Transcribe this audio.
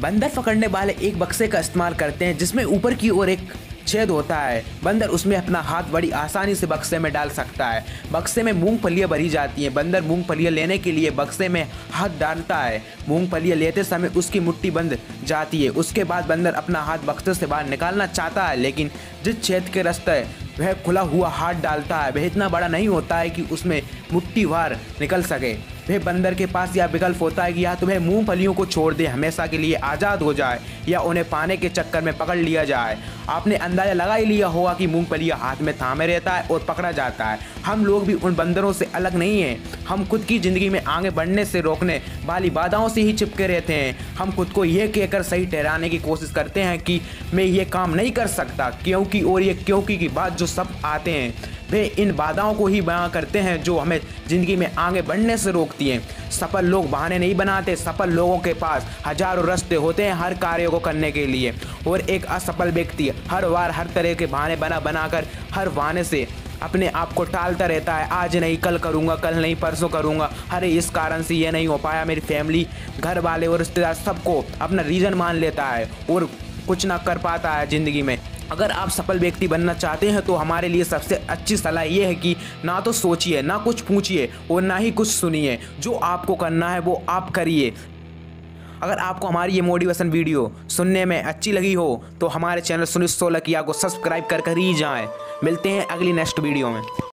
बंदर पकड़ने वाले एक बक्से का इस्तेमाल करते हैं, जिसमें ऊपर की ओर एक छेद होता है। बंदर उसमें अपना हाथ बड़ी आसानी से बक्से में डाल सकता है। बक्से में मूंगफलियाँ भरी जाती हैं। बंदर मूंगफलियाँ लेने के लिए बक्से में हाथ डालता है। मूंगफलियाँ लेते समय उसकी मुट्ठी बंद जाती है। उसके बाद बंदर अपना हाथ बक्से से बाहर निकालना चाहता है, लेकिन जिस छेद के रास्ते वह खुला हुआ हाथ डालता है, वह इतना बड़ा नहीं होता है कि उसमें मुट्ठी बाहर निकल सके। वह बंदर के पास यह विकल्प होता है कि या तुम्हें मूंगफलियों को छोड़ दे, हमेशा के लिए आज़ाद हो जाए, या उन्हें पाने के चक्कर में पकड़ लिया जाए। आपने अंदाज़ा लगा ही लिया होगा कि मूंगफलियाँ हाथ में थामे रहता है और पकड़ा जाता है। हम लोग भी उन बंदरों से अलग नहीं हैं। हम खुद की ज़िंदगी में आगे बढ़ने से रोकने वाली बाधाओं से ही चिपके रहते हैं। हम खुद को यह कहकर सही ठहराने की कोशिश करते हैं कि मैं ये काम नहीं कर सकता, क्योंकि और ये क्योंकि की बात जो सब आते हैं। वे इन बाधाओं को ही बयां करते हैं जो हमें ज़िंदगी में आगे बढ़ने से रोकती हैं। सफल लोग बहाने नहीं बनाते, सफल लोगों के पास हज़ारों रास्ते होते हैं हर कार्य को करने के लिए। और एक असफल व्यक्ति हर बार हर तरह के बहाने बना बनाकर हर बहाने से अपने आप को टालता रहता है। आज नहीं, कल करूँगा, कल नहीं, परसों करूँगा। अरे, इस कारण से ये नहीं हो पाया। मेरी फैमिली घर वाले और रिश्तेदार सबको अपना रीज़न मान लेता है और कुछ ना कर पाता है ज़िंदगी में। अगर आप सफल व्यक्ति बनना चाहते हैं तो हमारे लिए सबसे अच्छी सलाह ये है कि ना तो सोचिए, ना कुछ पूछिए और ना ही कुछ सुनिए। जो आपको करना है, वो आप करिए। अगर आपको हमारी ये मोटिवेशन वीडियो सुनने में अच्छी लगी हो तो हमारे चैनल सुनिश्चित सोलकिया को सब्सक्राइब कर कर ही जाएँ। मिलते हैं अगली नेक्स्ट वीडियो में।